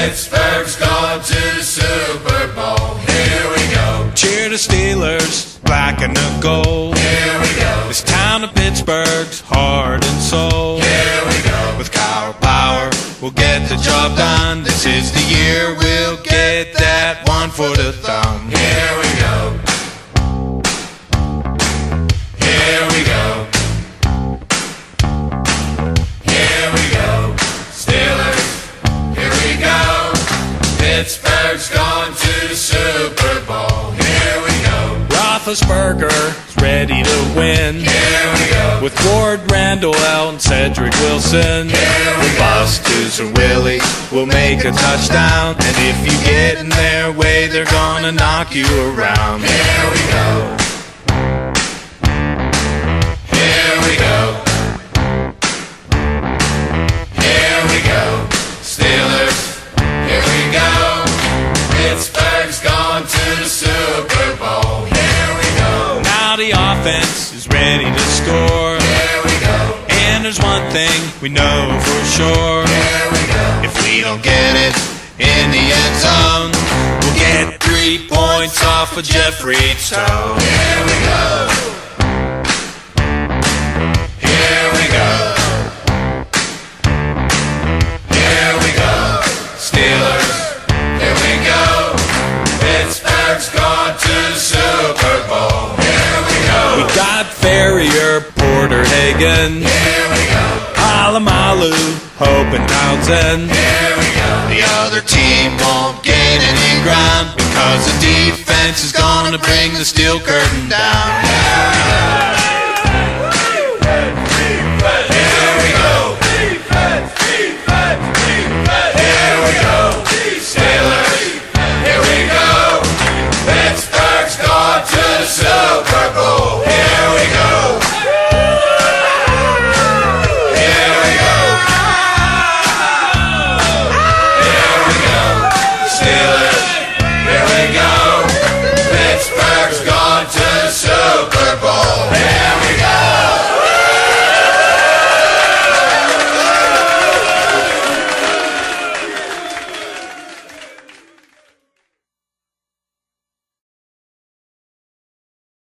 Pittsburgh's gone to Super Bowl. Here we go. Cheer the Steelers, black and the gold. Here we go. This town of Pittsburgh's heart and soul. Here we go. With Cowher Power, we'll get the job done. This is the year we'll get that one for the thumb. To the Super Bowl. Here we go. Roethlisberger's ready to win. Here we go. With Ward Randle El and Cedrick Wilson. Here we Bus or Willie, we'll make a touchdown. And if you get in their way, they're gonna knock you around. Here we go. Offense is ready to score. Here we go. And there's one thing we know for sure. Here we go. If we don't get it in the end zone, we'll get three points off of Jeff Reed's toe. We go. got Porter Haggans, Here we go. Polamalu, Hope and Townsend. Here we go. The other team won't gain any ground because the defense is gonna bring the steel curtain down.